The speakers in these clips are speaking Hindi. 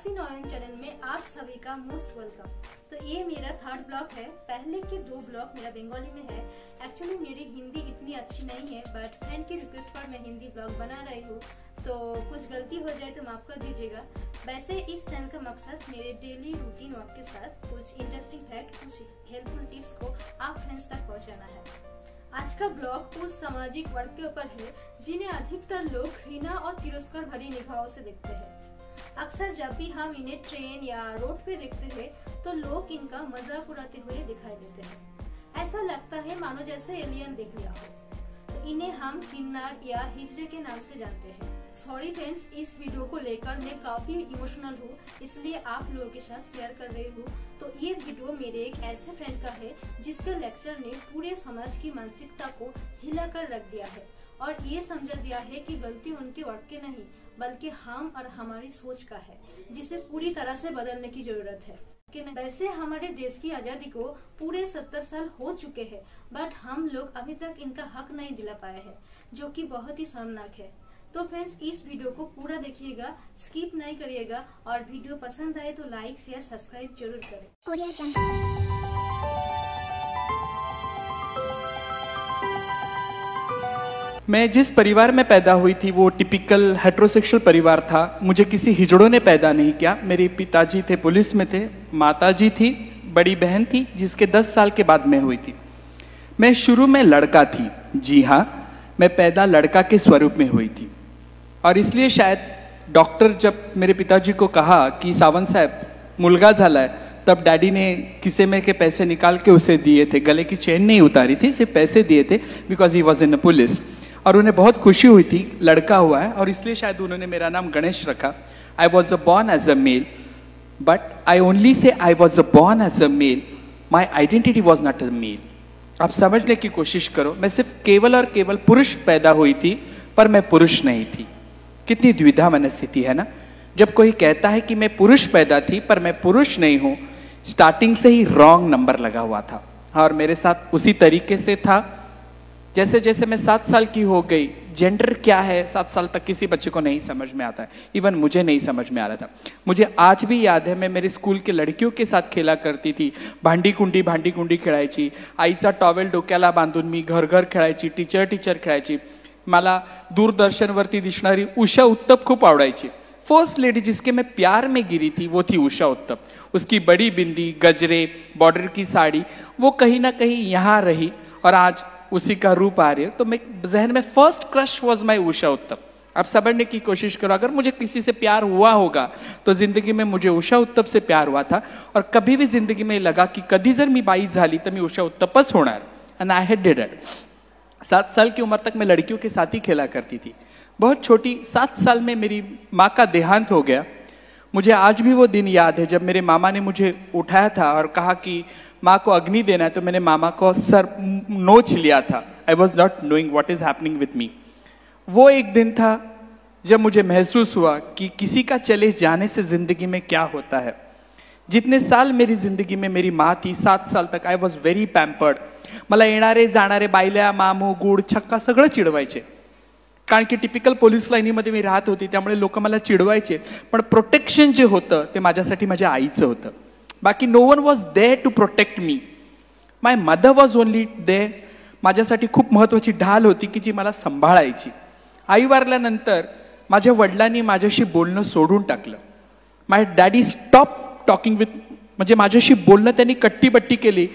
आसी नोयन चैनल में आप सभी का मोस्ट वेलकम तो ये मेरा थर्ड ब्लॉग है. पहले के दो ब्लॉग मेरा बंगाली में है. एक्चुअली मेरी हिंदी इतनी अच्छी नहीं है बट फ्रेंड की रिक्वेस्ट पर मैं हिंदी ब्लॉग बना रही हूँ. तो कुछ गलती हो जाए तो माफ़ कर दीजिएगा. वैसे इस चैनल का मकसद मेरे डेली रूटीन वर्क के साथ कुछ इंटरेस्टिंग फैक्ट कुछ हेल्पफुल टिप्स को आप फ्रेंड्स तक पहुँचाना है. आज का ब्लॉग उस सामाजिक वर्ग के ऊपर है, जिन्हें अधिकतर लोग घृणा और तिरस्कार भरी निगाहों से देखते हैं. अक्सर जब भी हम इन्हें ट्रेन या रोड पे देखते हैं तो लोग इनका मज़ाक उड़ाते हुए दिखाई देते हैं। ऐसा लगता है मानो जैसे एलियन देख लिया हो। तो इन्हें हम किन्नर या हिजड़े के नाम से जानते हैं। सॉरी फ्रेंड्स इस वीडियो को लेकर मैं काफ़ी इमोशनल हूँ, इसलिए आप लोगों के साथ शेयर कर रही हूँ। तो ये वीडियो मेरे एक ऐसे फ्रेंड का है, जिसके लेक्चर ने पूरे समाज की मानसिकता को हिलाकर रख दिया है। और ये समझा दिया है कि गलती उनके वर्क के नहीं बल्कि हम और हमारी सोच का है, जिसे पूरी तरह से बदलने की ज़रूरत है। वैसे हमारे देश की आज़ादी को पूरे सत्तर साल हो चुके हैं बट हम लोग अभी तक इनका हक नहीं दिला पाए हैं, जो कि बहुत ही शर्मनाक है। तो फ्रेंड्स इस वीडियो को पूरा देखिएगा स्किप नहीं करिएगा, और वीडियो पसंद आए तो लाइक शेयर सब्सक्राइब ज़रूर करें। मैं जिस परिवार में पैदा हुई थी, वो टिपिकल हेट्रोसेक्सुअल परिवार था। मुझे किसी हिजड़ों ने पैदा नहीं किया। मेरे पिताजी थे, पुलिस में थे, माताजी थी, बड़ी बहन थी, जिसके 10 साल के बाद मैं हुई थी। मैं शुरू में लड़का थी। जी हाँ मैं पैदा लड़का के स्वरूप में हुई थी। और इसलिए शायद डॉक्टर जब मेरे पिताजी को कहा कि सावंत साहब, मुलगा झाला है, तब डैडी ने किसे में के पैसे निकाल के उसे दिए थे। गले की चेन नहीं उतारी थी, सिर्फ़ पैसे दिए थे because he was in a police और उन्हें बहुत खुशी हुई थी, लड़का हुआ है, और इसलिए शायद उन्होंने मेरा नाम गणेश रखा। I was a born as a male but I only say I was a born as a male my identity was not a male आप समझने की कोशिश करो, मैं सिर्फ़ केवल और केवल पुरुष पैदा हुई थी, पर मैं पुरुष नहीं थी। कितनी द्विधा मनस्थिति है ना? जब कोई कहता है कि मैं पुरुष पैदा थी, पर मैं पुरुष नहीं हूँ स्टार्टिंग से ही रॉन्ग नंबर लगा हुआ था। और मेरे साथ उसी तरीके से था जैसे जैसे मैं सात साल की हो गई जेंडर क्या है, सात साल तक किसी बच्चे को नहीं समझ में आता है। इवन मुझे नहीं समझ में आ रहा था। मुझे आज भी याद है, मैं मेरे स्कूल के लड़कियों के साथ खेला करती थी। भांडी कुंडी भांडी कुंडी खेळायची आईचा टॉवेल डोक्याला बांधून मी घर घर खेळायची टीचर टीचर खेळायची मला दूरदर्शनवरती दिसणारी उषा उत्तप खूप आवडायची। फ़र्स्ट लेडी जिसके मैं प्यार में गिरी थी, वो थी उषा उत्तप। उसकी बड़ी बिंदी, गजरे बॉर्डर की साड़ी, वो कहीं ना कहीं यहाँ रही। और आज उसी का रूप आ रही है। तो मैं जहन में first crush was my Usha Uttam. आप समझने की कोशिश करो, अगर मुझे किसी से प्यार हुआ होगा तो ज़िंदगी में मुझे उषा उत्तप से प्यार हुआ था। और कभी भी ज़िंदगी में लगा कि कभी जर मी बाई झाली तो मैं उषा उत्तपच होणार एंड आई हैड डिड सात साल की उम्र तक मैं लड़कियों के साथ ही खेला करती थी। बहुत छोटी, सात साल में मेरी माँ का देहांत हो गया। मुझे आज भी वो दिन याद है जब मेरे मामा ने मुझे उठाया था और कहा कि माँ को अग्नि देना है तो मैंने मामा को सर नोच लिया था। I was not knowing what is happening with me वो एक दिन था, जब मुझे महसूस हुआ कि किसी का चले जाने से ज़िंदगी में क्या होता है। जितने साल मेरी ज़िंदगी में मेरी माँ थी, सात साल तक आई वॉज़ व्हेरी पॅम्पर्ड मला येणारे, जाणारे, बायल्या, मामू, गुड, छक्का सगळं चिडवायचे। कारण की टिपिकल पोलीस लाईनीमध्ये मी राहत होती, त्यामुळे लोक मला चिडवायचे. पण प्रोटेक्शन जे होतं, ते माझ्यासाठी माझ्या आईचं होतं. बाकी no one was there to protect me my mother was only दे माझ्यासाठी खूप महत्वाची ढाल होती की जी मला सांभाळायची. आई वारल्यानंतर माझ्या वडिलांनी माझ्याशी बोलणं सोडून टाकलं. My daddy stop talking with म्हणजे माझ्याशी बोलणं त्यांनी कट्टीबट्टी केली.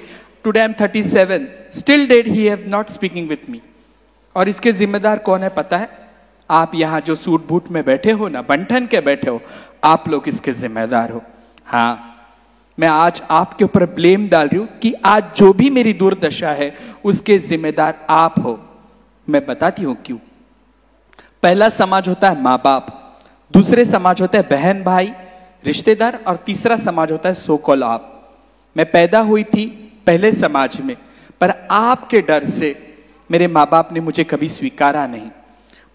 Today I am thirty seven still dad he have not speaking with me और इसके जिम्मेदार कौन है पता है? आप यहाँ जो सूट बूट में बैठे हो ना, बंठन के बैठे हो, आप लोग इसके जिम्मेदार हो। हाँ मैं आज आपके ऊपर ब्लेम डाल रही हूँ कि आज जो भी मेरी दुर्दशा है, उसके जिम्मेदार आप हो। मैं बताती हूँ क्यों। पहला समाज होता है माँ बाप दूसरे समाज होता है बहन भाई रिश्तेदार और तीसरा समाज होता है सोकोल आप। मैं पैदा हुई थी पहले समाज में, पर आपके डर से मेरे माँ बाप ने मुझे कभी स्वीकारा नहीं।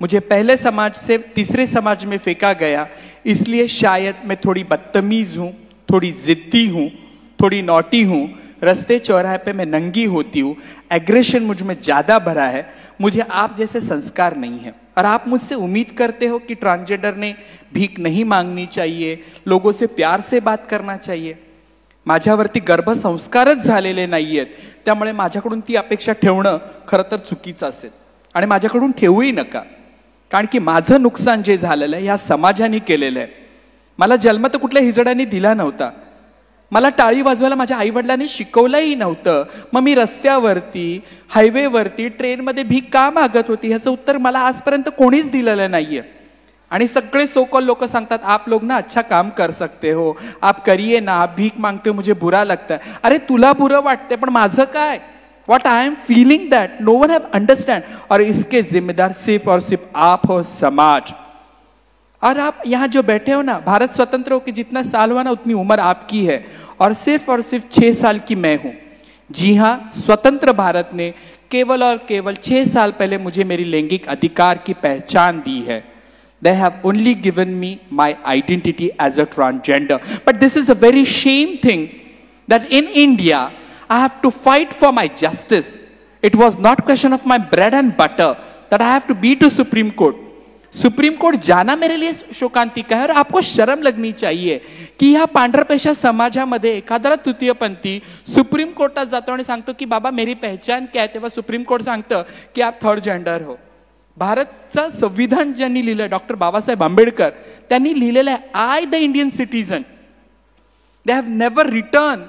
मुझे पहले समाज से तीसरे समाज में फेंका गया, इसलिए शायद मैं थोड़ी बदतमीज हूँ थोड़ी जिद्दी हूँ थोड़ी नोटी हूँ रस्ते चौराहे पे मैं नंगी होती हूँ एग्रेशन मुझ में ज्यादा भरा है मुझे आप जैसे संस्कार नहीं है। और आप मुझसे उम्मीद करते हो कि ट्रांसजेंडर ने भीख नहीं मांगनी चाहिए लोगों से प्यार से बात करना चाहिए। माझ्यावरती गर्भसंस्कारच झालेले नाही आहेत त्यामुळे माझ्याकडून ती अपेक्षा ठेवणं खरं तर चुकीचं असेल. आणि माझ्याकडून ठेवूही नका. कारण की माझं नुकसान जे झालेलं आहे या समाजाने केलेलं आहे. मला जन्म तर कुठल्या हिजड्यांनी दिला नव्हता. मला टाळी वाजवायला माझ्या आईवडिलांनी शिकवलंही नव्हतं. मग मी रस्त्यावरती हायवेवरती ट्रेनमध्ये भीक का मागत होती ह्याचं उत्तर मला आजपर्यंत कोणीच दिलेलं नाहीये. आणि सगळे सोकल लोक सांगतात आप लोग ना अच्छा काम कर सकते हो. आप करिए ना आप भीक मागते हो मुझे बुरा लगता है. अरे तुला बुरं वाटतंय पण माझं काय? What I am feeling that no one have understand और इसके जिम्मेदार सिर्फ और सिर्फ आप हो समाज. और आप यहाँ जो बैठे हो ना, भारत स्वतंत्र हो कि जितना साल हुआ ना, उतनी उम्र आपकी है। और सिर्फ़ और सिर्फ़ छह साल की मैं हूँ। जी हाँ स्वतंत्र भारत ने केवल और केवल छह साल पहले मुझे मेरी लैंगिक अधिकार की पहचान दी है। They have only given me my identity as a transgender but this is a very shame thing that in India I have to fight for my justice it was not question of my bread and butter that I have to be to Supreme Court Supreme Court जाना मेरे लिए शोकांतिका है और आपको शर्म लगनी चाहिए की ह्या पांढरपेशा समाजामध्ये एखादा तृतीयपंथी सुप्रीम कोर्टात जातो आणि सांगतो की बाबा, मेरी पहचान क्या तेव्हा सुप्रीम कोर्ट सांगतं की आप थर्ड जेंडर हो. भारतचं संविधान ज्यांनी लिहिलंय, डॉक्टर बाबासाहेब आंबेडकर, त्यांनी लिहिलेलं आहे I the Indian citizen they have never return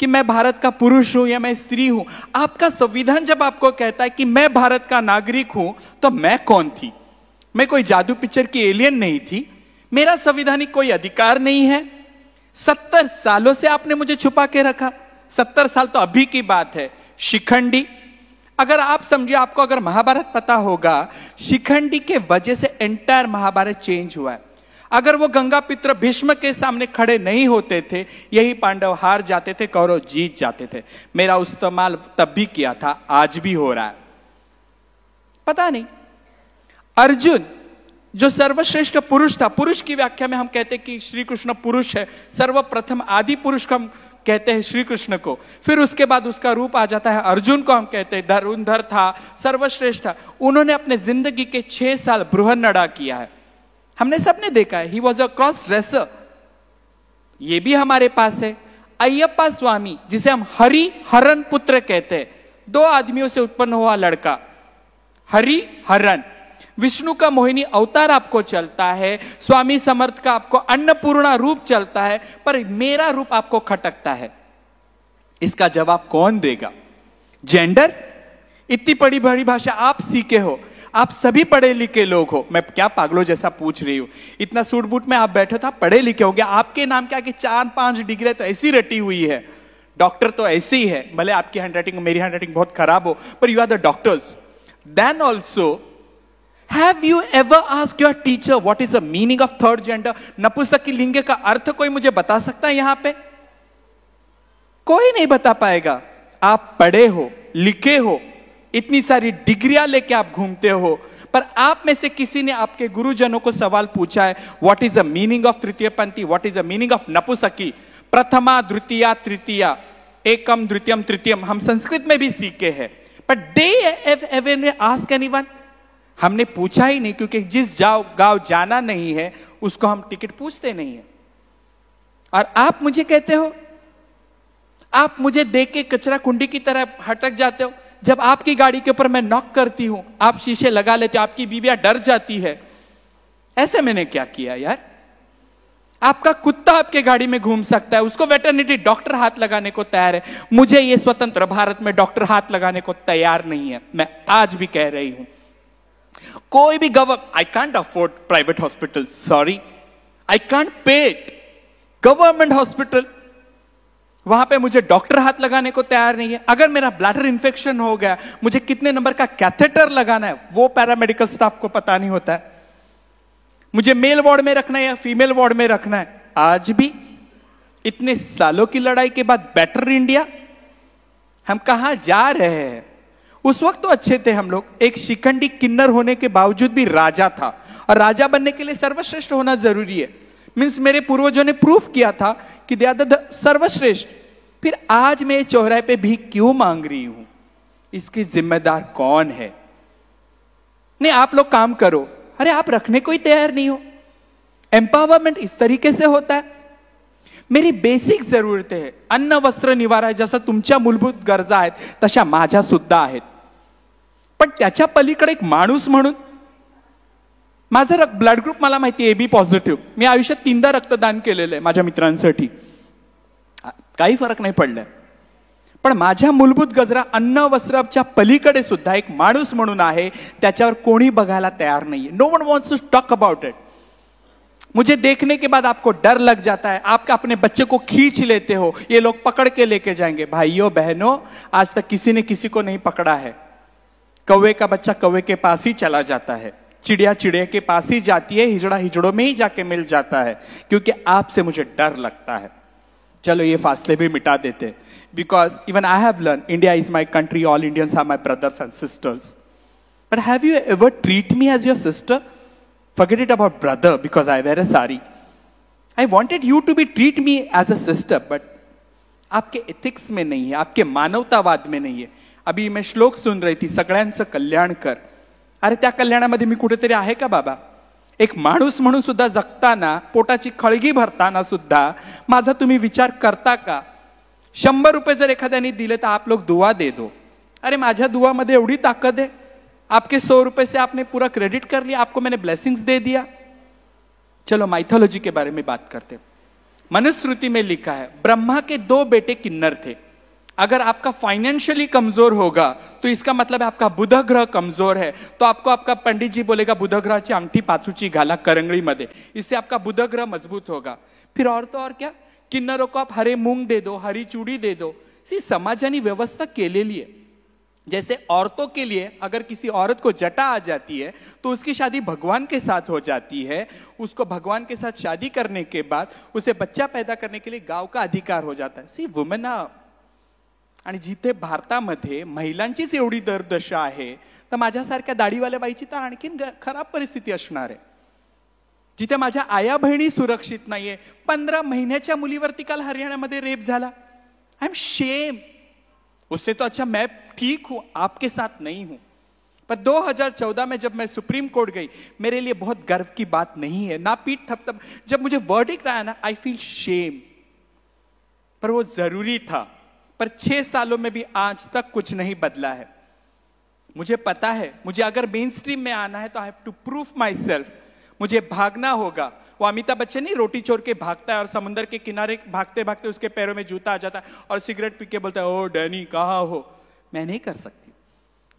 कि मैं भारत का पुरुष हूँ या मैं स्त्री हूँ. आपका संविधान जब आपको कहता है कि मैं भारत का नागरिक हूँ तो मैं कौन थी? मैं कोई जादू पिक्चर की एलियन नहीं थी। मेरा संविधानिक कोई अधिकार नहीं है। सत्तर सालों से आपने मुझे छुपा के रखा। सत्तर साल तो अभी की बात है। शिखंडी, अगर आप समझिए, आपको अगर महाभारत पता होगा, शिखंडी के वजह से एंटायर महाभारत चेंज हुआ है। अगर वो गंगा पित्र भीष्म के सामने खड़े नहीं होते थे, यही पांडव हार जाते थे, कौरव जीत जाते थे। मेरा इस्तेमाल तब भी किया था, आज भी हो रहा है। पता नहीं अर्जुन, जो सर्वश्रेष्ठ पुरुष था, पुरुष की व्याख्या में हम कहते कि श्री कृष्ण पुरुष है, सर्वप्रथम आदि पुरुष हम कहते हैं श्री कृष्ण को। फिर उसके बाद उसका रूप आ जाता है अर्जुन को हम कहते हैं, धरुंधर था, सर्वश्रेष्ठ था। उन्होंने अपने ज़िंदगी के छह साल बृहन्नड़ा किया है। हमने सबने देखा है he was a cross dresser ये भी हमारे पास है। अयप्पा स्वामी, जिसे हम हरि हरन पुत्र कहते हैं, दो आदमियों से उत्पन्न हुआ लड़का, हरि हरन विष्णु का मोहिनी अवतार आपको चलता है, स्वामी समर्थ का आपको अन्नपूर्णा रूप चलता है, पर मेरा रूप आपको खटकता है। इसका जवाब कौन देगा? जेंडर? इतनी बड़ी बड़ी भाषा आप सीखे हो, आप सभी पढ़े लिखे लोग हो। मैं क्या पागलों जैसा पूछ रही हूँ? इतना सूट बूट में आप बैठे था पढ़े लिखे हो होंगे। आपके नाम क्या कि चार पाँच डिग्री तो ऐसी रटी हुई है। डॉक्टर तो ऐसे ही है। भले आपकी हैंडराइटिंग मेरी हैंडराइटिंग बहुत खराब हो, पर you are the doctors then also have you ever ask your teacher what is the meaning of third gender नपुसकी लिंग का अर्थ कोई मुझे बता सकता है यहाँ पे कोई नहीं बता पाएगा आप पढ़े हो लिखे हो इतनी सारी डिग्रियाँ लेके आप घूमते हो पर आप में से किसी ने आपके गुरुजनों को सवाल पूछा है what is the meaning of तृतीय पंथी what is the meaning of नपुसकी प्रथमा द्वितीया तृतीया एकम द्वितीयम तृतीयम हम संस्कृत में भी सीखे हैं but they ever ever ask anyone हमने पूछा ही नहीं, क्योंकि जिस जाओ, गाँव जाना नहीं है, उसको हम टिकट पूछते नहीं है। और आप मुझे कहते हो, आप मुझे देख के कचरा कुंडी की तरह हटक जाते हो। जब आपकी गाड़ी के ऊपर मैं नॉक करती हूँ, आप शीशे लगा लेते हो, आपकी बीबिया डर जाती है। ऐसे मैंने क्या किया यार? आपका कुत्ता आपके गाड़ी में घूम सकता है, उसको वेटर्निटी डॉक्टर हाथ लगाने को तैयार है। मुझे ये स्वतंत्र भारत में डॉक्टर हाथ लगाने को तैयार नहीं है, मैं आज भी कह रही हूँ। कोई भी govern I can't afford private hospital sorry I can't pay government hospital वहाँ पे मुझे डॉक्टर हाथ लगाने को तैयार नहीं है। अगर मेरा ब्लैडर इंफेक्शन हो गया, मुझे कितने नंबर का कैथेटर लगाना है, वो पैरामेडिकल स्टाफ को पता नहीं होता है। मुझे मेल वार्ड में रखना है या फीमेल वार्ड में रखना है। आज भी इतने सालों की लड़ाई के बाद बेटर इंडिया हम कहा जा रहे हैं? उस वक्त तो अच्छे थे हम लोग। एक शिखंडी किन्नर होने के बावजूद भी राजा था। और राजा बनने के लिए सर्वश्रेष्ठ होना ज़रूरी है। मीन्स मेरे पूर्वजों ने प्रूफ किया था कि दे आर सर्वश्रेष्ठ। फिर आज मैं चौराहे पे भी क्यों मांग रही हूँ? इसकी जिम्मेदार कौन है? नहीं, आप लोग काम करो। अरे, आप रखने को ही तैयार नहीं हो। एम्पावरमेंट इस तरीके से होता है। मेरी बेसिक जरूरतें अन्न, वस्त्र, निवारा, जसं तुमच्या मूलभूत गरजा आहेत, तशा माझ्या सुद्धा आहेत। पण त्याच्या पलीकडे एक माणूस म्हणून माझं ब्लड ग्रुप मला माहिती आहे बी पॉझिटिव्ह मी आयुष्यात तीनदा रक्तदान केलेलं आहे माझ्या मित्रांसाठी. काही फरक नाही पडलाय. पण माझ्या मूलभूत गजरा अन्न वस्त्राच्या पलीकडे सुद्धा एक माणूस म्हणून आहे, त्याच्यावर कोणी बघायला तयार नाहीये. No one wants to talk about it मुझे देखने के बाद आपको डर लग जाता है। आप अपने बच्चे को खींच लेते हो। ये लोग पकड़ के लेके जाएँगे। भाइयों, बहनों, आज तक किसी ने किसी को नहीं पकड़ा है। कौवे का बच्चा कौवे के पास ही चला जाता है। चिड़िया चिड़िया के पास ही जाती है, हिजड़ा हिजड़ों में ही जाके मिल जाता है, क्योंकि आपसे मुझे डर लगता है। चलो ये फासले भी मिटा देते। Because even I have learn India is my country all Indians are my brothers and sisters but have you ever treat me as your sister forget it about brother because I wear a sari. I wanted you to be treat me as a sister but आपके एथिक्स में नहीं है, आपके मानवतावाद में नहीं है। अभी मैं श्लोक सुन रही थी सगळ्यांचं कल्याण कर. अरे, त्या कल्याणामध्ये मी कुठेतरी आहे का, बाबा? एक माणूस म्हणून सुद्धा जगताना, पोटाची खळगी भरताना सुद्धा, माझा तुम्ही विचार करता का? शंभर रुपये जर एखाद्याने दिले तर आप लोग दुवा दे दो. अरे, माझ्या दुवामध्ये एवढी ताकद आहे. आपके सौ रुपए से आपने पूरा क्रेडिट कर लिया, आपको मैंने ब्लेसिंग्स दे दिया. चलो माइथोलॉजी के बारे में बात करते मनुस्मृति में लिखा है, ब्रह्मा के दो बेटे किन्नर थे. अगर आपका फाइनेंशियली कमज़ोर होगा तो इसका मतलब है आपका बुध ग्रह कमज़ोर है। तो आपको आपका पंडित जी बोलेगा बुध ग्रहाची अंगठी पाचूची घाला करंगड़ी मध्ये इससे आपका बुध ग्रह मज़बूत होगा। फिर और तो और क्या? किन्नरों को आप हरे मूंग दे दो, हरी चूड़ी दे दो। सी समाजानी व्यवस्था के केलेली आहे जैसे औरतों के लिए अगर किसी औरत को जटा आ जाती है तो उसकी शादी भगवान के साथ हो जाती है। उसको भगवान के साथ शादी करने के बाद उसे बच्चा पैदा करने के लिए गाव का अधिकार हो जाता है। सी वुमेन आणि जिथे भारतामध्ये महिलांचीच एवढी दरदशा आहे तर माझ्यासारख्या दाढीवाल्या बाईची तर आणखीन खराब परिस्थिती असणार आहे. जिथे माझ्या आया बहिणी सुरक्षित नाहीये पंधरा महिन्याच्या मुलीवरती काल हरियाणामध्ये रेप झाला. आय एम शेम उससे तो अच्छा मैं ठीक हूं आपके साथ नहीं हूं. पर 2014 में जब मैं सुप्रीम कोर्ट गई मेरे लिए बहुत गर्व की बात नहीं है। ना पीठ थप जब मुझे वर्डिक आया ना आई फील शेम पर वो जरूरी था। पर छह सालों में भी आज तक कुछ नहीं बदला है। मुझे पता है, मुझे अगर मेन स्ट्रीम में आना है तो I have to proof myself मुझे भागना होगा। वो अमिताभ बच्चन नहीं, रोटी चोर के भागता है और समुद्र के किनारे भागते भागते उसके पैरों में जूता आ जाता है और सिगरेट पी के बोलता है, ओ, डैनी, कहा हो? मैं नहीं कर सकती।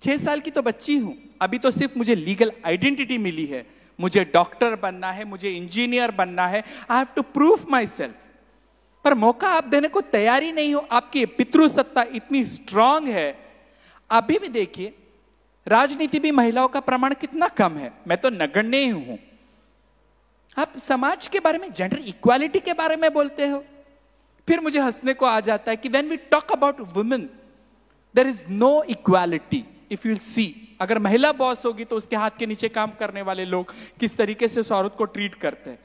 छह साल की तो बच्ची हूँ। अभी तो सिर्फ़ मुझे लीगल आइडेंटिटी मिली है। मुझे डॉक्टर बनना है, मुझे इंजीनियर बनना है। I have to proof myself पर मौका आप देने को तैयार ही नहीं हो। आपकी पितृसत्ता इतनी स्ट्रांग है। अभी भी देखिए, राजनीति भी महिलाओं का प्रमाण कितना कम है। मैं तो नगण्य ही हूँ। आप समाज के बारे में जेंडर इक्वालिटी के बारे में बोलते हो। फिर मुझे हंसने को आ जाता है कि when we talk about women there is no equality if you see अगर महिला बॉस होगी तो उसके हाथ के नीचे काम करने वाले लोग किस तरीके से उस औरत को ट्रीट करते हैं।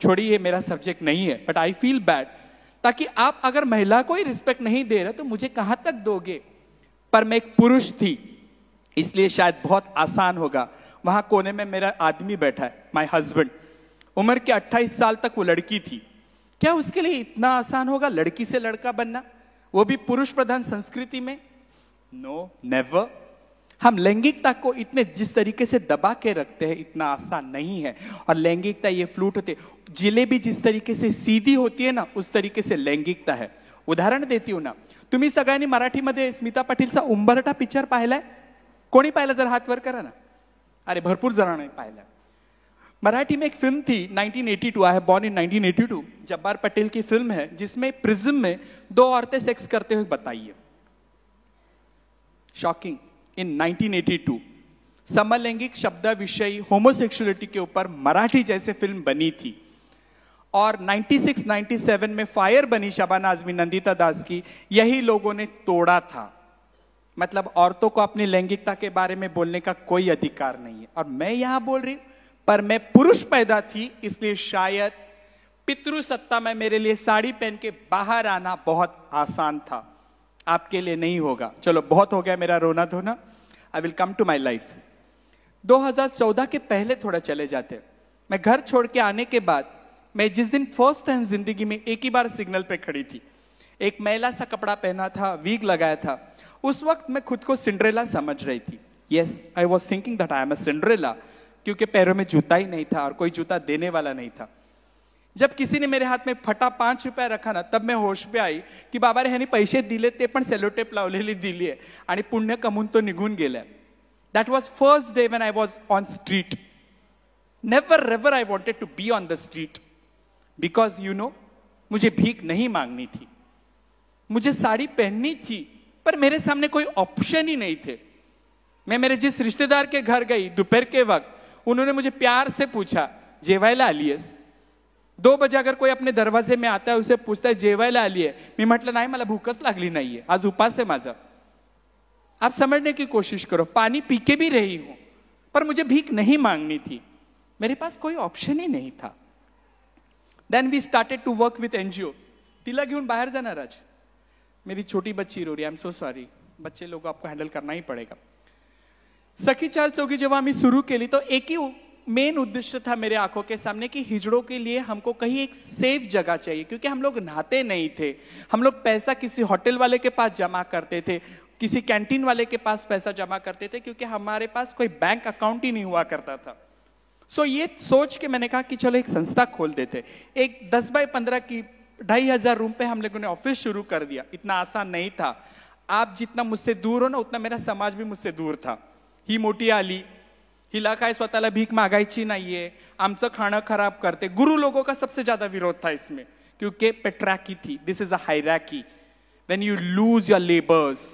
छोड़िए, मेरा सब्जेक्ट नहीं है बट आई फील बैड ताकि आप अगर महिला को ही रिस्पेक्ट नहीं दे रहे तो मुझे कहाँ तक दोगे? पर मैं एक पुरुष थी इसलिए शायद बहुत आसान होगा। वहाँ कोने में मेरा आदमी बैठा है माई हस्बैंड उम्र के 28 साल तक वो लड़की थी। क्या उसके लिए इतना आसान होगा लड़की से लड़का बनना? वो भी पुरुष प्रधान संस्कृति में? नो no, नेवर हम लैंगिकता को इतने जिस तरीके से दबा के रखते हैं इतना आसान नहीं है। और लैंगिकता ये फ्लूट होते जिलेबी जिस तरीके से सीधी होती है ना, उस तरीके से लैंगिकता है। उदाहरण देती हूँ ना, तुम्ही सगळ्यांनी मराठीमध्ये स्मिता पाटीलचा उंबरटा पिक्चर पाहिलाय? कोणी पाहिला? जर हात वर करा ना. अरे, भरपूर जणांनी पाहिला मराठी में एक फ़िल्म थी 1982 आई है बॉर्न इन 1982 जब्बार पटेल की फ़िल्म है, जिसमें प्रिज्म में दो औरतें सेक्स करते हुए बताइए। शॉकिंग इन 1982 समलैंगिक शब्द विषयी होमोसेक्सुअलिटी के ऊपर मराठी जैसे फ़िल्म बनी थी। और 96 97 में फायर बनी शबाना आजमी नंदिता दास की, यही लोगों ने तोड़ा था। मतलब औरतों को अपनी लैंगिकता के बारे में बोलने का कोई अधिकार नहीं है। और मैं यहाँ बोल रही हूँ, पर मैं पुरुष पैदा थी, इसलिए शायद पितृ सत्ता में मेरे लिए साड़ी पहन के बाहर आना बहुत आसान था। आपके लिए नहीं होगा। चलो, बहुत हो गया मेरा रोना धोना। I will come to my life 2014 के पहले थोड़ा चले जाते। मैं घर छोड़ के आने के बाद मैं जिस दिन फ़र्स्ट टाइम ज़िंदगी में एक ही बार सिग्नल पे खड़ी थी, एक मैला सा कपड़ा पहना था वीग लगाया था, उस वक्त मैं खुद को सिंड्रेला समझ रही थी। Yes I was thinking that I am a Cinderella क्योंकि पैरों में जूता ही नहीं था और कोई जूता देने वाला नहीं था। जब किसी ने मेरे हाथ में फटा पाँच रुपया रखा ना, तब मैं होश पे आई की बाबा ह्यानी पैसे दिले ते पण सेलोटेप लावलेली दिली आहे आणि पुण्य कमवून तो निघून गेलाय। That was first day when I was on street never ever I wanted to be on the street because you know मुझे भीख नहीं मांगनी थी। मुझे साड़ी पहननी थी, पर मेरे सामने कोई ऑप्शन ही नहीं थे। मैं मेरे जिस रिश्तेदार के घर गई दोपहर के वक्त, उन्होंने मुझे प्यार से पूछा जेवायला आलीयस दो बजे अगर कोई अपने दरवाजे में आता है, उसे पूछता है जेवायला आली मी म्हटलं नाही मला भूकच लागली नाहीये आज उपास है माझा. आप समझने की कोशिश करो, पानी पी के भी रही हूँ, पर मुझे भीख नहीं मांगनी थी। मेरे पास कोई ऑप्शन ही नहीं था। Then we started to work with NGO तिला घेऊन बाहर जाणार आज मेरी छोटी बच्ची रो रही आई एम सो सॉरी बच्चे लोग आपको हैंडल करना ही पड़ेगा सखी चार चौकी जेव्हा आम्ही सुरू केली तो एक ही मेन उद्देश्य था मेरे आँखों के सामने कि हिजड़ों के लिए हमको कहीं एक सेफ़ जगह चाहिए क्योंकि हम लोग नहाते नहीं थे हम लोग पैसा किसी होटल वाले के पास जमा करते थे किसी कैंटीन वाले के पास पैसा जमा करते थे क्योंकि हमारे पास कोई बैंक अकाउंट ही नहीं हुआ करता था सो ये सोच के मैंने कहा कि चलो एक संस्था खोल देते। एक दस बाय पंद्रह की ढाई हज़ार रूम पे हम लोगों ने ऑफ़िस शुरू कर दिया। इतना आसान नहीं था। आप जितना मुझसे दूर हो ना, उतना मेरा समाज भी मुझसे दूर था। ही मोटी आली हिला काय स्वतःला भीक मागायची नाहीये। आमचं खाणं खराब करते। गुरु लोगों का सबसे ज़्यादा विरोध था इसमें। क्योंकि पेट्रैकी थी। This is a hierarchy when you lose your labours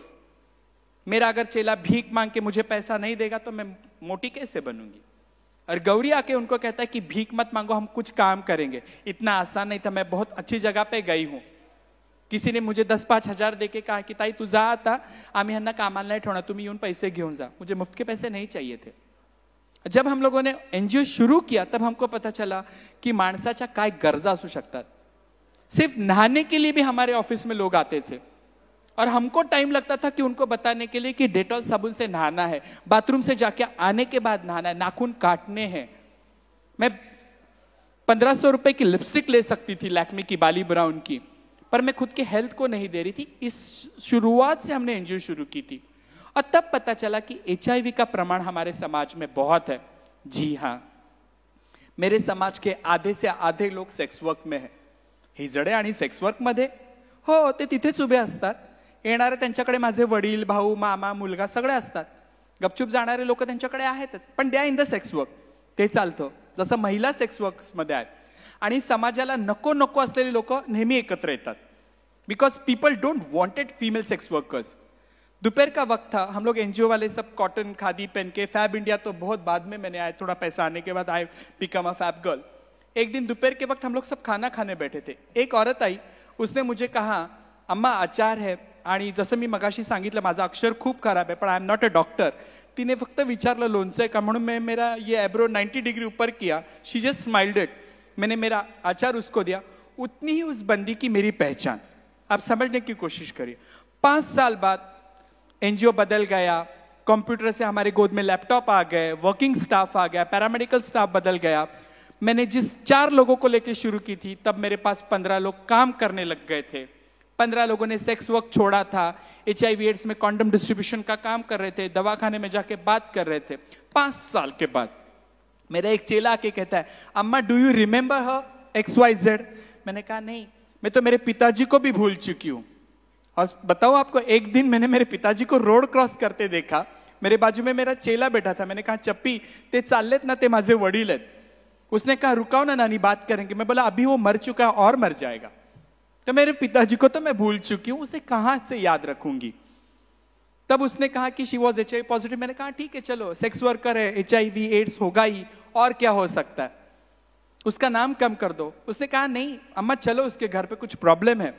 मेरा अगर चेला भीख मांग के मुझे पैसा नहीं देगा तो मैं मोटी कैसे बनूँगी? और गौरी आके उनको कहता है कि भीख मत मांगो, हम कुछ काम करेंगे। इतना आसान नहीं था, मैं बहुत अच्छी जगह पे गई हूँ। किसी ने मुझे दस पाच हज़ार देके कहा कि, ताई, तू जा, आता। आम्ही ह्यांना कामाला नाही ठेवणार तुम्ही येऊन पैसे घेऊन जा। मुझे मुफ़्त के पैसे नहीं चाहिए थे। जब हम लोगों ने एनजीओ शुरू किया, तब हमको पता चला कि माणसाच्या काय गरजा असू सिर्फ़ नहाने के लिए भी हमारे ऑफ़िस में लोग आते थे। और हमको टाइम लगता था कि उनको बताने के लिए कि डेटॉल साबुन से नहाना है बाथरूम से जाके आने के बाद नहाना है, नाखून काटने हैं। मैं पंद्रह सौ रुपए की लिपस्टिक ले सकती थी लैक्मी की बाली ब्राउन की, पर मैं खुद के हेल्थ को नहीं दे रही थी। इस शुरुआत से हमने एनजीओ शुरू की थी। और तब पता चला कि एचआईवी का प्रमाण हमारे समाज में बहुत है। जी हाँ। मेरे समाज के आधे से आधे लोक सेक्स वर्क में है। हिजडे आणि सेक्स वर्क मध्ये? हो, ते तिथेच उभे असतात। येणारे त्यांच्याकडे माझे वडील भाऊ मामा मुलगा सगळे असतात. गपचूप जाणारे लोक त्यांच्याकडे आहेतच. पण द्या इन द सेक्स वर्क ते चालतं. जसं महिला सेक्समध्ये आहेत. आणि समाजाला नको नको असलेले लोक नेहमी एकत्र येतात. Because people don't wanted female sex workers दोपहर का वक्त था? हम लोग एनजीओ वाले सब कॉटन खादी पहन के फैब इंडिया तो बहुत बाद में मैंने आया थोड़ा पैसा आने के बाद I become a fab girl एक दिन दोपहर के वक्त हम लोग सब खाना खाने बैठे थे. एक औरत आई उसने मुझे कहा अम्मा आचार है। आणि जसं मी मगाशी सांगितलं, माझं अक्षर खूप खराब आहे, पण I am not a doctor तिने फक्त विचारलं लोणचं आहे का? म्हणून मैं मेरा ये एब्रो 90 डिग्री ऊपर किया. शी जस्ट स्माइल्ड इट मैंने मेरा आचार उसको दिया. उतनी ही उस बंदी की मेरी पहचान। आप समझने की कोशिश करिए। पाँच साल बाद एनजीओ बदल गया। कंप्यूटर से हमारे गोद में लैपटॉप आ गए। वर्किंग स्टाफ आ गया। पैरामेडिकल स्टाफ बदल गया। मैंने जिस चार लोगों को लेकर शुरू की थी, तब मेरे पास पंद्रह लोग काम करने लग गए थे। पंद्रह लोगों ने सेक्स वर्क छोड़ा था एच आई एड्स में कॉन्डम डिस्ट्रीब्यूशन का काम कर रहे थे, दवाखाने में जाके बात कर रहे थे। पाँच साल के बाद मेरा एक चेला आके कहता है, अम्मा do you remember her X Y Z मैंने कहा, नहीं, मैं तो मेरे पिताजी को भी भूल चुकी हूँ। और बताओ आपको, एक दिन मैंने मेरे पिताजी को रोड क्रॉस करते देखा। मेरे बाजू में मेरा चेला बैठा था। मैंने कहा, चप्पी, ते चाललेत ना, ते माझे वडील आहेत. उसने कहा रुकाओ ना नानी, बात करेंगे. मैं बोला, अभी वो मर चुका है और मर जाएगा। तो मेरे पिताजी को तो मैं भूल चुकी हूँ, उसे कहाँ से याद रखूँगी? तब उसने कहा कि शी वॉज़ एच पॉजिटिव मैंने कहा, ठीक है, चलो सेक्स वर्कर है एचआईवी एड्स होगा ही, और क्या हो सकता है? उसका नाम कम कर दो। उसने कहा, नहीं, अम्मा, चलो, उसके घर पे कुछ प्रॉब्लम है।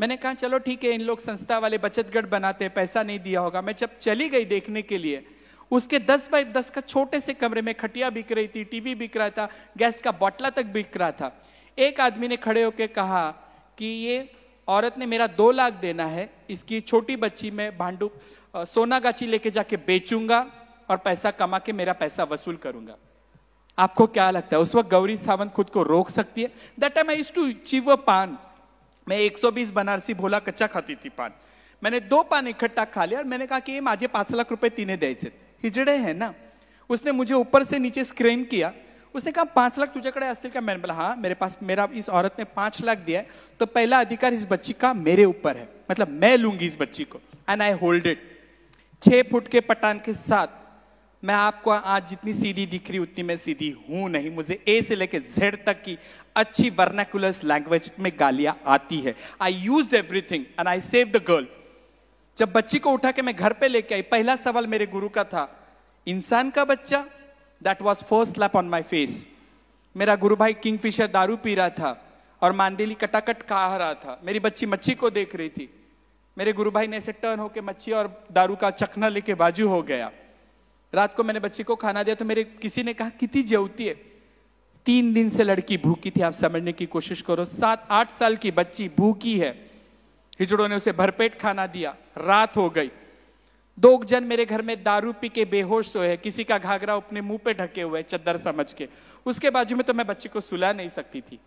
मैंने कहा, चलो, ठीक है, इन लोग संस्था वाले बचत गढ़ बनाते पैसा नहीं दिया होगा। मैं जब चली गई देखने के लिए, उसके दस बाई दस का छोटे से कमरे में खटिया बिक रही थी, टीवी बिक रहा था, गैस का बोटला तक बिक रहा था। एक आदमी ने खड़े होकर कहा कि ये औरत ने मेरा दो लाख देना है, इसकी छोटी बच्ची में भांडू सोना गाची लेके जाके बेचूँगा और पैसा कमा के मेरा पैसा वसूल करूँगा। आपको क्या लगता है? उस वक्त गौरी सावंत खुद को रोक सकती है? That time I to achieve पान मैं 120 बनारसी भोला कच्चा खाती थी पान। मैंने दो पान इकट्ठा खा लिया और मैंने कहा कि ये माझे पाँच लाख रुपए तीने द्यायचे हिजड़े है ना। उसने मुझे ऊपर से नीचे स्क्रीन किया। उसने कहा, पाँच लाख तुझे कड़े असतील का। मैंने बोला हाँ मेरे पास, मेरा इस औरत ने पाँच लाख दिया है तो पहला अधिकार इस बच्ची का मेरे ऊपर है। मतलब मैं लूँगी इस बच्ची को एंड आई होल्ड इट छह फुट के पटान के साथ मैं आपको आज जितनी सीधी दिख रही, उतनी मैं सीधी हूँ नहीं। मुझे ए से लेके जेड तक की अच्छी वर्नाकुलर लैंग्वेज में गालियाँ आती है। I use everything and I save the girl जब बच्ची को उठा के मैं घर पे लेके आई, पहला सवाल मेरे गुरु का था, इंसान का बच्चा? That was first slap on my face मेरा गुरु भाई किंगफिशर दारू पी रहा था और मांदेली कटाकट खा रहा था। मेरी बच्ची मच्छी को देख रही थी। मेरे गुरु भाई ने ऐसे टर्न होके मच्छी और दारू का चखना लेके बाजू हो गया। रात को मैंने बच्ची को खाना दिया तो मेरे किसी ने कहा, कितनी जवती है। तीन दिन से लड़की भूखी थी। आप समझने की कोशिश करो, सात, आठ साल की बच्ची भूखी है। हिजड़ों ने उसे भरपेट खाना दिया। रात हो गई। दो जन मेरे घर में दारू पी के बेहोश सोए किसी का घाघरा अपने मुँह पे ढके हुए चद्दर समझ के। उसके बाजू में तो मैं बच्ची को सुला नहीं सकती थी।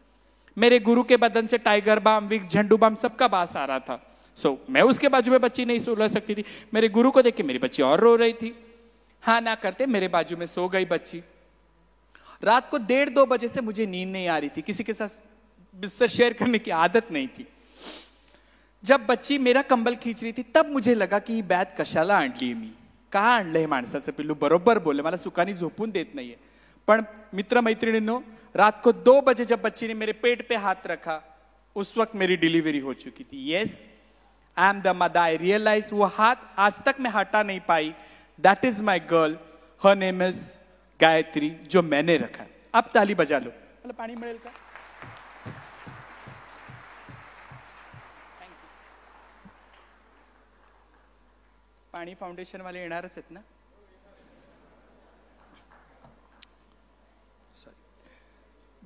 मेरे गुरु के बदन से tiger balm Vicks Zandu balm सबका बास आ रहा था। सो so, मैं उसके बाजू में बच्ची नहीं सुला सकती थी। मेरे गुरु को देख के मेरी बच्ची और रो रही थी। हाँ ना करते मेरे बाजू में सो गई बच्ची। रात को डेढ़ दो बजे से मुझे नींद नहीं आ रही थी। किसी के साथ बिस्तर शेयर करने की आदत नहीं थी। जब बच्ची मेरा कंबल खींच रही थी, तब मुझे लगा की ही बॅत कशाला आणली मी। का आणलंय माणसाचं पिल्लू? बरोबर बोले, मला सुखानी झोपून देत नाहीये। पण मित्र मैत्रिणींनो रात को दो बजे जब बच्ची ने मेरे पेट पे हाथ रखा, उस वक्त मेरी डिलीवरी हो चुकी थी। Yes I am the mother I realise वो हाथ आज तक मैं हटा नहीं पाई। That is my girl her name is Gayatri जो मैंने रखा अब ताली बजा लो। मतलब पानी मिलेल का? पाणी फाउंडेशन वाले ना?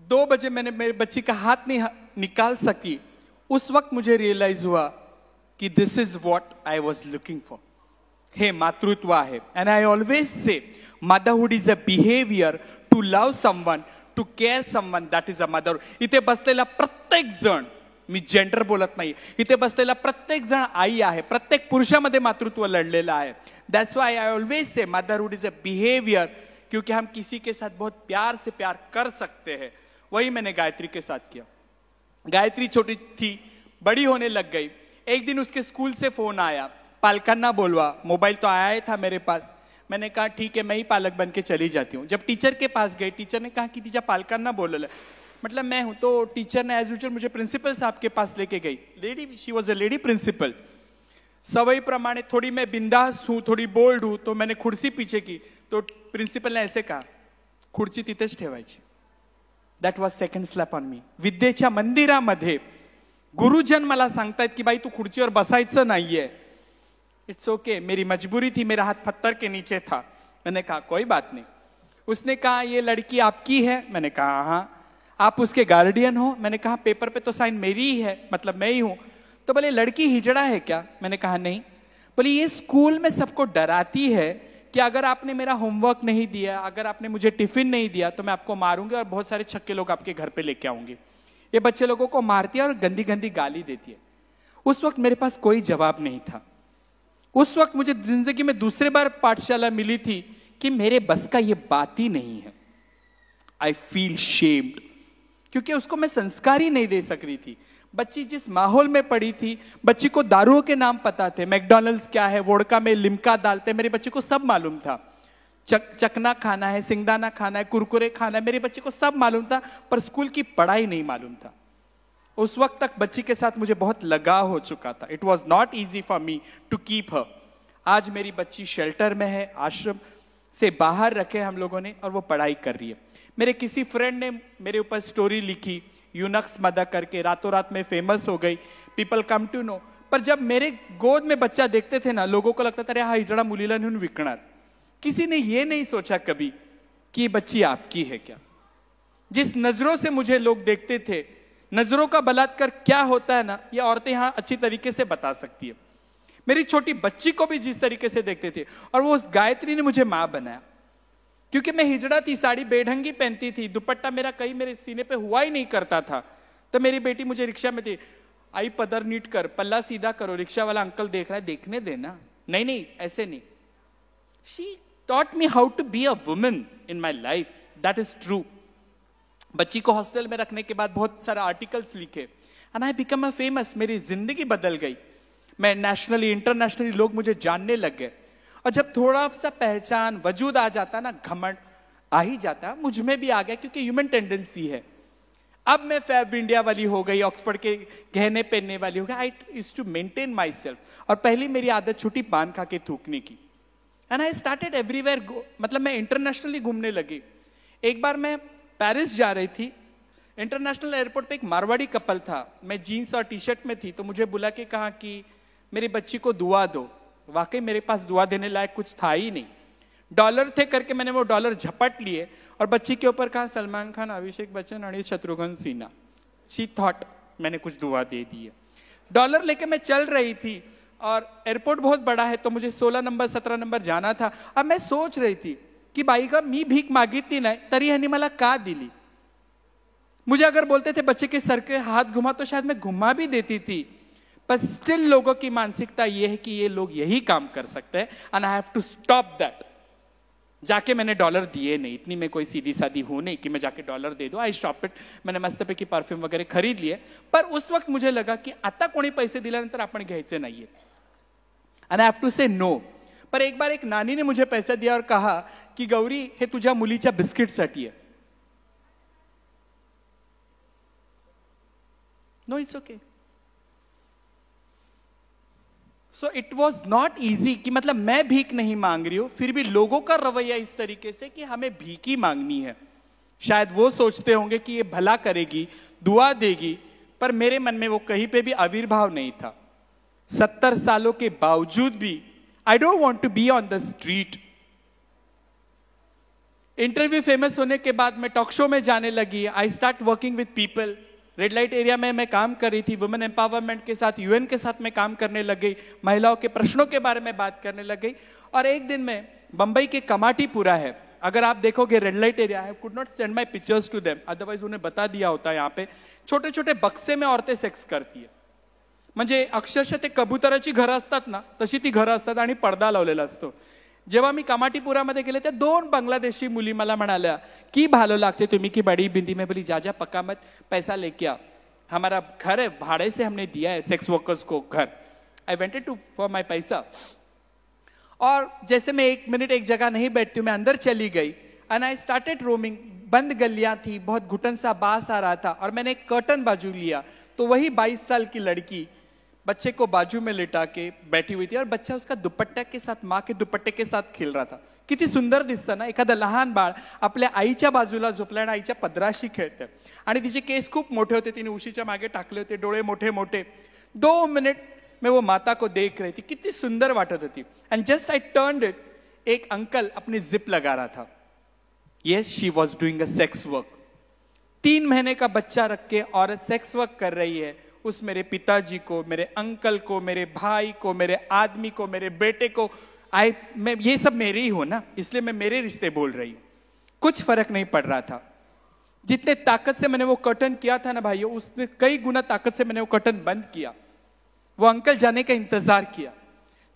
दो बजे मैंने मेरे बच्ची का हाथ नहीं निकाल सकी। उस वक्त मुझे रियलाइज़ हुआ कि this is what I was looking for हे, मातृत्व आहे. And I always say motherhood is a behaviour to love someone to care someone that is a mother इथे बसलेला प्रत्येक जण मी जेंडर बोलत नाही. इथे बसलेला प्रत्येक जण आई आहे. प्रत्येक पुरुषामध्ये मातृत्व लढलेलं आहे. That's why I always say motherhood is a behaviour क्योंकि हम किसी के साथ बहुत प्यार से प्यार कर सकते हैं। वही मैंने गायत्री के साथ किया। गायत्री छोटी थी, बड़ी होने लग गई। एक दिन उसके स्कूल से फ़ोन आया। पालकांना बोलवा, मोबाइल तो आया था मेरे पास। मैंने कहा, ठीक है, मैं ही पालक बन के चली जाती हूँ। जब टीचर के पास गई, टीचर ने कहा कि तिच्या पालकांना बोलवलं मतलब मैं हूँ तो टीचर ने एज यूजल मुझे प्रिंसिपल साहब के पास लेके गई। Lady she was a lady principal सवई प्रमाणे थोड़ी मैं बिंदास हूँ थोड़ी बोल्ड हूँ तो मैंने खुर्सी पीछे की तो प्रिंसिपल ने ऐसे कहा खुर्ची तिथेच ठेवायची. That was second slap on me विद्येच्या मंदिरामध्ये गुरुजन मला सांगतायत की बाई तू खुर्चीवर बसायचं नाहीये. इट्स ओके okay, मेरी मजबूरी थी मेरा हाथ पत्थर के नीचे था. मैंने कहा कोई बात नहीं. उसने कहा ये लड़की आपकी है? मैंने कहा हाँ. आप उसके गार्डियन हो। मैंने कहा, पेपर पे तो साइन मेरी ही है मतलब मैं ही हूँ। तो बोले, लड़की हिजड़ा है क्या? मैंने कहा, नहीं। बोले, ये स्कूल में सबको डराती है कि अगर आपने मेरा होमवर्क नहीं दिया, अगर आपने मुझे टिफ़िन नहीं दिया तो मैं आपको मारूँगी और बहुत सारे छक्के लोग आपके घर पे लेके आऊँगी। ये बच्चे लोगों को मारती है और गंदी गंदी गाली देती है। उस वक्त मेरे पास कोई जवाब नहीं था। उस वक्त मुझे ज़िंदगी में दूसरे बार पाठशाला मिली थी कि मेरे बस का ये बात ही नहीं है। आई फील शेम्ड क्योंकि उसको मैं संस्कार ही नहीं दे सक रही थी। बच्ची जिस माहौल में पड़ी थी बच्ची को दारुओं के नाम पता थे मैकडोनल्ड्स क्या है वोडका में लिमका डालते मेरे बच्चे को सब मालूम था। चक, चकना खाना है सिंगदाना खाना है कुरकुरे खाना है मेरे बच्चे को सब मालूम था पर स्कूल की पढ़ाई नहीं मालूम था। उस वक्त तक बच्ची के साथ मुझे बहुत लगाव हो चुका था। It was not easy for me to keep her आज मेरी बच्ची शेल्टर में है आश्रम से बाहर रखे हम लोगों ने और वो पढ़ाई कर रही है। मेरे किसी फ्रेंड ने मेरे ऊपर स्टोरी लिखी यूनक्स मदा करके रातों रात में फ़ेमस हो गई पीपल कम टू नो पर जब मेरे गोद में बच्चा देखते थे ना, लोगों को लगता था, अरे, हा हिजड़ा मुलीला नेऊन विकणार। किसी ने ये नहीं सोचा कभी कि ये बच्ची आपकी है क्या? जिस नज़रों से मुझे लोग देखते थे, नज़रों का बलात्कार क्या होता है ना, ये औरतें यहाँ अच्छी तरीके से बता सकती है। मेरी छोटी बच्ची को भी जिस तरीके से देखते थे, और वो उस गायत्री ने मुझे माँ बनाया। क्योंकि मैं हिजड़ा थी, साड़ी बेढंगी पहनती थी, दुपट्टा मेरा कहीं मेरे सीने पे हुआ ही नहीं करता था। तो मेरी बेटी मुझे रिक्शा में थी, आई पदर नीट कर, पल्ला सीधा करो, रिक्शा वाला अंकल देख रहा है, देखने देना नहीं नहीं, ऐसे नहीं। She taught me how to be a woman in my life that is true बच्ची को हॉस्टल में रखने के बाद बहुत सारे आर्टिकल्स लिखे and I become a famous मेरी ज़िंदगी बदल गई। मैं नेशनली इंटरनेशनली लोग मुझे जानने लग गए। और जब थोड़ा सा पहचान, वजूद आ जाता ना, घमंड, आ ही जाता, मुझमें भी आ गया क्योंकि ह्यूमन टेंडेंसी है। अब मैं फैब इंडिया वाली हो गई ऑक्सफोर्ड के गहने पहनने वाली हो गई I is to maintain myself और पहली मेरी आदत छुट्टी पान खा के थूकने की। एंड आई स्टार्टेड एवरीवेयर मतलब मैं इंटरनेशनली घूमने लगी। एक बार मैं पेरिस जा रही थी इंटरनेशनल एयरपोर्ट पे एक मारवाड़ी कपल था। मैं जीन्स और टी शर्ट में थी तो मुझे बुला के कहा कि मेरी बच्ची को दुआ दो। वाकई मेरे पास दुआ देने लायक कुछ था ही नहीं। डॉलर थे करके मैंने वो डॉलर झपट लिए और बच्ची के ऊपर कहा, सलमान खान, अभिषेक बच्चन और शत्रुघ्न सिन्हा शी थॉट मैंने कुछ दुआ दे दी डॉलर लेके मैं चल रही थी और एयरपोर्ट बहुत बड़ा है तो मुझे 16 नंबर 17 नंबर जाना था। अब मैं सोच रही थी की बाईगा मी भीक मागितली नाही तरी ह्यांनी मला का दिली? मुझे अगर बोलते थे बच्चे के सर के हाथ घुमा तो शायद मैं घुमा भी देती थी। पर स्टिल लोगों की मानसिकता यह है कि ये लोग यही काम कर सकते हैं and I have to stop that जाके मैंने डॉलर दिए नहीं, इतनी मैं कोई सीधी सादी हूँ नहीं कि मैं जाके डॉलर दे दू। आई शॉप इट मैंने मस्त पैकी परफ्यूम वगैरह खरीद लिए। पर उस वक्त मुझे लगा कि आता कोणी पैसे दिल्यानंतर आपण घ्यायचे नाहीये। And I have to say no पर एक बार एक नानी ने मुझे पैसा दिया और कहा की गौरी, हे तुझ्या मुलीच्या बिस्किटसाठी आहे no it's okay so it was not easy कि मतलब मैं भीख नहीं मांग रही हूँ, फिर भी लोगों का रवैया इस तरीके से कि हमें भीख ही मांगनी है। शायद वो सोचते होंगे कि ये भला करेगी, दुआ देगी, पर मेरे मन में वो कहीं पे भी आविर्भाव नहीं था। सत्तर सालों के बावजूद भी I don't want to be on the street interview famous होने के बाद मैं टॉक शो में जाने लगी I start working with people red light area में मैं काम कर रही थी वुमेन एम्पावरमेंट के साथ यूएन के साथ मैं काम करने लग गई, महिलाओं के प्रश्नों के बारे में बात करने लग गई। और एक दिन में बंबई के कमाटी पूरा है, अगर आप देखोगे रेड लाइट एरिया है could not send my pictures to them otherwise उन्हें बता दिया होता है यहाँ पे। छोटे छोटे बक्से में औरतें सेक्स करती है। म्हणजे अक्षरशः ते कबुतराची घरं असतात ना, तशी ती घरं असतात आणि पडदा लावलेला असतो। जेव्हा मी कमाटीपुरामध्ये गेले, त्या दोन बांग्लादेशी मुली मला म्हणाल्या, की भालो लागते तुम्ही की बड़ी बिंदी में बोली, जा जा, पक्का मत, पैसा लेके आ. हमारा घर है, भाड़े से हमने दिया है सेक्स वर्कर्स को घर. I wanted to for my पैसा. और जैसे मैं एक मिनट एक जगह नहीं बैठती हूँ, मैं अंदर चली गई एंड आई स्टार्टेड रोमिंग बंद गलियाँ थी, बहुत घुटन सा बास आ रहा था, और मैंने एक कर्टन बाजू लिया तो वही 22 साल की लड़की बच्चे को बाजू में लिटा के बैठी हुई थी और बच्चा उसका दुपट्टा के साथ, माँ के दुपट्टे के साथ खेल रहा था। किती सुंदर दिसतं ना, एखादं लहान बाळ आपल्या आईच्या बाजूला झोपल्या आणि आईच्या पदराशी खेळतं आणि तिचे केस खूप मोठे होते, तिने उशीच्या मागे टाकले होते, डोळे मोठे मोठे. दो मिनट में वो माता को देख रही थी, कितनी सुंदर वाटत होती. And just I turn it एक अंकल अपनी जिप लगा रहा था. Yes she was doing a sex work तीन महीने का बच्चा रख के औरत सेक्स वर्क कर रही है उस मेरे पिताजी को, मेरे अंकल को, मेरे भाई को, मेरे आदमी को, मेरे बेटे को, आई, मैं ये सब मेरे ही हो ना, इसलिए मैं मेरे रिश्ते बोल रही हूँ। कुछ फ़र्क नहीं पड़ रहा था। जितने ताकत से मैंने वो कर्टन किया था ना भाइयों, उसने कई गुना ताकत से मैंने वो कर्टन बंद किया। वो अंकल जाने का इंतज़ार किया।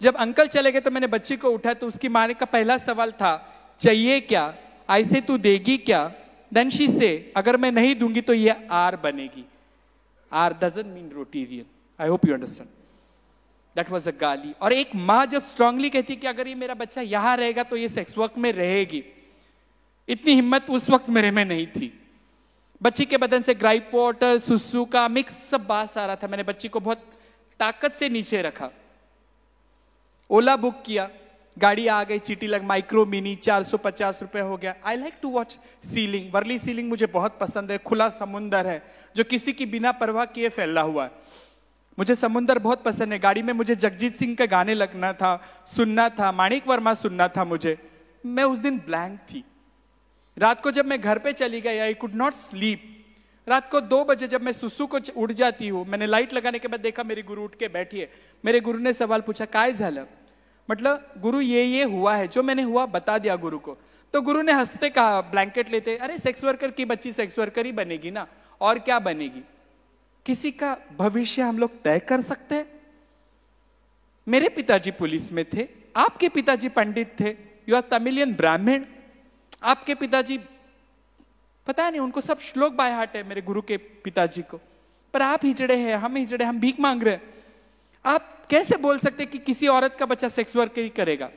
जब अंकल चले गए तो मैंने बच्ची को उठाया तो उसकी माने का पहला सवाल था, चाहिए क्या? ऐसे तू देगी क्या? देन शी से अगर मैं नहीं दूँगी तो ये आर बनेगी। R doesn't mean Rotarian I hope you understand that was a गाली और एक माँ जब स्ट्रांगली कहती कि अगर ये मेरा बच्चा यहाँ रहेगा तो ये सेक्स वर्क में रहेगी। इतनी हिम्मत उस वक्त मेरे में नहीं थी। बच्ची के बदन से ग्राइप वाटर सुसु का मिक्स सब बास आ रहा था। मैंने बच्ची को बहुत ताकत से नीचे रखा। ओला बुक किया। गाड़ी आ गई चीटी लग माइक्रो मिनी चार सौ पचास रुपए हो गया। I like to watch sea link Worli sea link मुझे बहुत पसंद है। खुला समुंदर है, जो किसी की बिना परवाह किए फैला हुआ है। मुझे समुंदर बहुत पसंद है। गाड़ी में मुझे जगजीत सिंह के गाने लगना था, सुनना था, माणिक वर्मा सुनना था मुझे। मैं उस दिन ब्लैंक थी। रात को जब मैं घर पे चली गई आई कुड नॉट स्लीप रात को दो बजे जब मैं सुसु को उठ जाती हूँ, मैंने लाइट लगाने के बाद देखा मेरी गुरु उठ के बैठी है। मेरे गुरु ने सवाल पूछा, काय झालं? मतलब गुरु ये ये हुआ है, जो मैंने हुआ बता दिया गुरु को। तो गुरु ने हँसते कहा ब्लैंकेट लेते, अरे सेक्स वर्कर की बच्ची सेक्स वर्कर ही बनेगी ना, और क्या बनेगी? किसी का भविष्य हम लोग तय कर सकते हैं? मेरे पिताजी पुलिस में थे, आपके पिताजी पंडित थे यू आर तमिलियन ब्राह्मण आपके पिताजी, पता नहीं, उनको सब श्लोक बाय हार्ट है मेरे गुरु के पिताजी को। पर आप हिजड़े हैं, हम हिजड़े हम भीख मांग रहे हैं। आप कैसे बोल सकते कि किसी औरत का बच्चा सेक्स वर्क ही करेगा?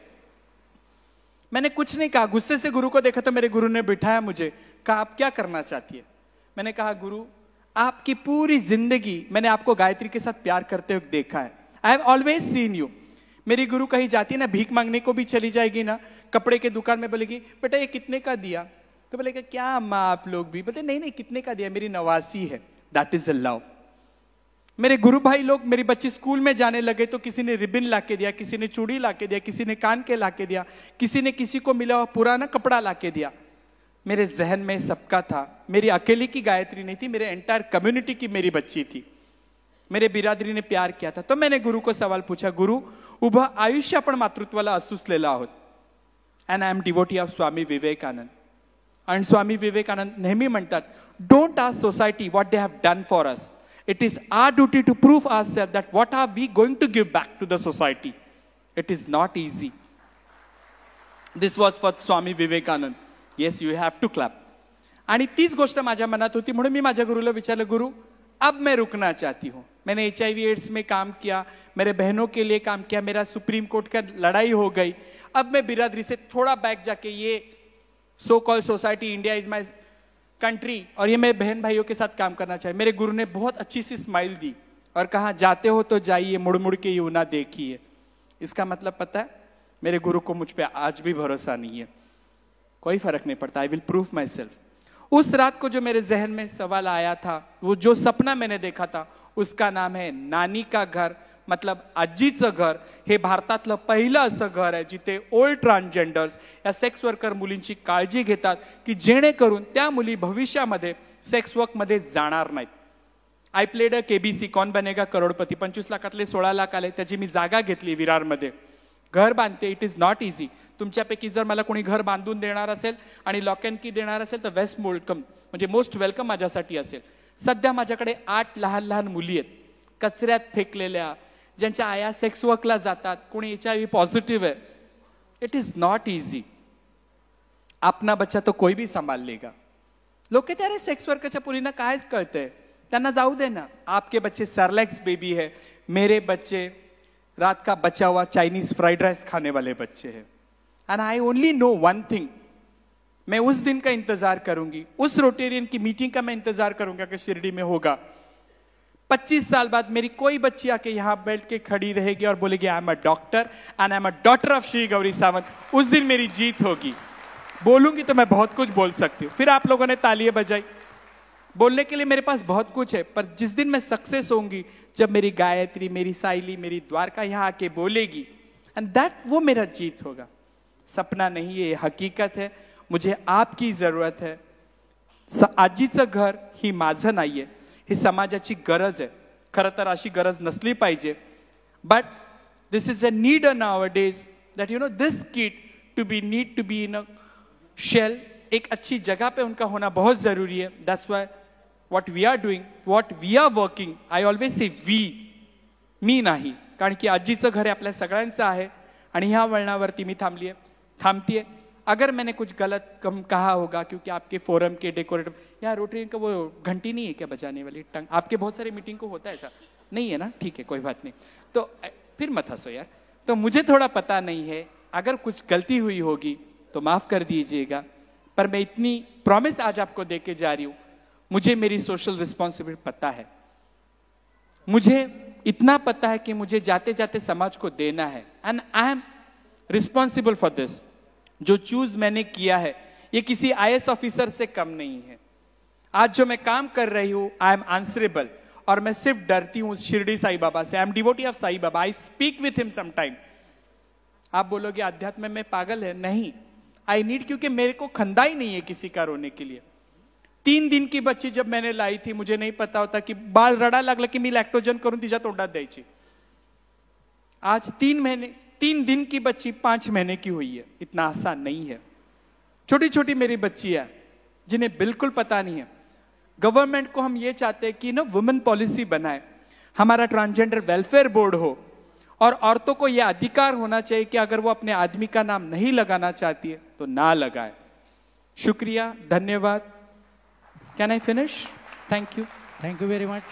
मैंने कुछ नहीं कहा, गुस्से से गुरु को देखा तो मेरे गुरु ने बिठाया मुझे, कहा, आप क्या करना चाहती है? मैंने कहा, गुरु, आपकी पूरी ज़िंदगी मैंने आपको गायत्री के साथ प्यार करते हुए देखा है। I have always seen you मेरी गुरु कहीं जाती है ना, भीख मांगने को भी चली जाएगी ना, कपड़े के दुकान में बोलेगी, बेटा, ये कितने का दिया? तो बोलेगा, क्या अम्मा आप लोग भी? बोलते, नहीं नहीं, कितने का दिया? मेरी नवासी है। दैट इज़ अ लव मेरे गुरु भाई लोग, मेरी बच्ची स्कूल में जाने लगे तो किसी ने रिबिन ला के दिया, किसी ने चूड़ी ला के दिया, किसी ने कान के ला के दिया, किसी ने किसी को मिला हुआ पुराना कपड़ा ला के दिया। मेरे जहन में सबका था। मेरी अकेली की गायत्री नहीं थी, मेरे एंटायर कम्युनिटी की मेरी बच्ची थी। मेरे बिरादरी ने प्यार किया था। तो मैंने गुरु को सवाल पूछा, गुरु, उभं आयुष्य आपण मातृत्वाला असुसलेलं आहोत and I am devotee of Swami Vivekananda आणि स्वामी विवेकानंद नेहमी म्हणतात don't our society what they have done for us it is our duty to prove ourself that what are we going to give back to the society it is not easy this was for Swami Vivekananda yes you have to आणि तीच गोष्ट माझ्या मनात होती म्हणून मी माझ्या गुरुला विचारलं गुरु अब मैं रुकना चाहती हूँ मैंने एच आई एड्स में काम किया मेरे बहनों के लिए काम किया मेरा सुप्रीम कोर्ट का लड़ाई हो गई अब मैं बिरादरी से थोड़ा बैक जाके ये so call society India is my country और ये मेरे बहन भाइयों के साथ काम करना चाहिए मेरे गुरु ने बहुत अच्छी सी स्माइल दी और कहा, जाते हो तो जाइए मुड़ मुड़ के यू ना देखिए। इसका मतलब पता है, मेरे गुरु को मुझ पर आज भी भरोसा नहीं है। कोई फ़र्क नहीं पड़ता। I will prove myself उस रात को जो मेरे जहन में सवाल आया था, वो जो सपना मैंने देखा था, उसका नाम है नानी का घर। मतलब आजीचं घर हे भारतातलं पहिलं असं घर आहे जिथे ओल्ड ट्रान्सजेंडर्स या सेक्स वर्कर मुलींची काळजी घेतात की जेणेकरून त्या मुली भविष्यामध्ये सेक्स वर्कमध्ये जाणार नाहीत. I played a KBC Kaun Banega Crorepati. पंचवीस लाखातले सोळा लाख आले. त्याची मी जागा घेतली विरारमध्ये. घर बांधते. इट इज नॉट इझी तुमच्यापैकी जर मला कोणी घर बांधून देणार असेल आणि लॉक अँड की देणार असेल तर वेस्ट वेलकम म्हणजे मोस्ट वेलकम माझ्यासाठी असेल. सध्या माझ्याकडे आठ लहान लहान मुली आहेत. कचऱ्यात फेकलेल्या ज्यांच्या आया सेक्स वर्कला जातात, कोणी एच आय व्ही पॉझिटिव्ह आहे इट इज़ नॉट इझी अपना बच्चा तो कोई भी संभाल लेगा. लोक कहते अरे सेक्स वर्करच्या पुरींना कायच कळतंय? त्यांना जाऊ दे ना. आपके बच्चे सरलैक्स बेबी है. मेरे बच्चे, रात का बचा हुआ चाइनीज़ फ्राइड राइस खाने वाले बच्चे हैं. And I only know one thing मैं उस दिन का इंतज़ार करूँगी. उस रोटेरियन की मीटिंग का मैं इंतज़ार करूँगा कि शिरडी में होगा. 25 साल बाद मेरी कोई बच्ची आके यहाँ बैठ के खड़ी रहेगी और बोलेगी I am a doctor and I am a daughter of Shri Gauri Sawant उस दिन मेरी जीत होगी। बोलूँगी तो मैं बहुत कुछ बोल सकती हूँ। फिर आप लोगों ने तालियाँ बजाई। बोलने के लिए मेरे पास बहुत कुछ है, पर जिस दिन मैं सक्सेस होंगी जब मेरी गायत्री, मेरी साइली मेरी द्वारका यहाँ आके बोलेगी एंड दैट वो मेरा जीत होगा। सपना नहीं है हकीकत है। मुझे आपकी ज़रूरत है। आजीचं घर ही माझं नाहीये ही समाजाची गरज आहे. खरं तर अशी गरज नसली पाहिजे. But this is a need on our days that you know this kid to be need to be in a shell एक अच्छी जगह पे उनका होना बहुत जरूरी है. That's why what we are doing what we are working I always say we me नाही. कारण की आजीचं घर आपल्या सगळ्यांचं आहे. आणि ह्या वळणावरती मी थांबली आहे. थांबतीये. अगर मैंने कुछ गलत कम कहा होगा, क्योंकि आपके फोरम के डेकोरेटर या रोटरी का वो घंटी नहीं है क्या बजाने वाली, टंग, आपके बहुत सारे मीटिंग को होता है ऐसा? नहीं है ना? ठीक है, कोई बात नहीं। तो फिर मत हंसो यार। तो मुझे थोड़ा पता नहीं है, अगर कुछ गलती हुई होगी तो माफ़ कर दीजिएगा। पर मैं इतनी प्रॉमिस आज आपको दे के जा रही हूँ, मुझे मेरी सोशल रिस्पॉन्सिबिलिटी पता है। मुझे इतना पता है कि मुझे जाते जाते समाज को देना है। And I am responsible for this जो चूज़ मैंने किया है, ये किसी आई ऑफिसर से कम नहीं है। आज जो मैं काम कर रही हूँ आई एम आंसरेबल और मैं सिर्फ़ डरती हूँ शिरडी साई बाबा से। I am devotee of Sai Baba. I speak with him sometime आप बोलोगे अध्यात्म में पागल है? नहीं। आई नीड क्योंकि मेरे को खंदा ही नहीं है किसी का रोने के लिए। तीन दिन की बच्ची जब मैंने लाई थी, मुझे नहीं पता होता की बाळ रडा लागलं की मी लॅक्टोजन करून तिच्या तोंडात द्यायची आज तीन महीने तीन दिन की बच्ची पाँच महीने की हुई है। इतना आसान नहीं है। छोटी छोटी मेरी बच्ची है, जिन्हें बिल्कुल पता नहीं है। गवर्नमेंट को हम ये चाहते हैं कि ना वुमेन पॉलिसी बनाए, हमारा ट्रांसजेंडर वेलफेयर बोर्ड हो, और औरतों को यह अधिकार होना चाहिए कि अगर वो अपने आदमी का नाम नहीं लगाना चाहती है तो ना लगाए। शुक्रिया, धन्यवाद। Can I finish thank you thank you very much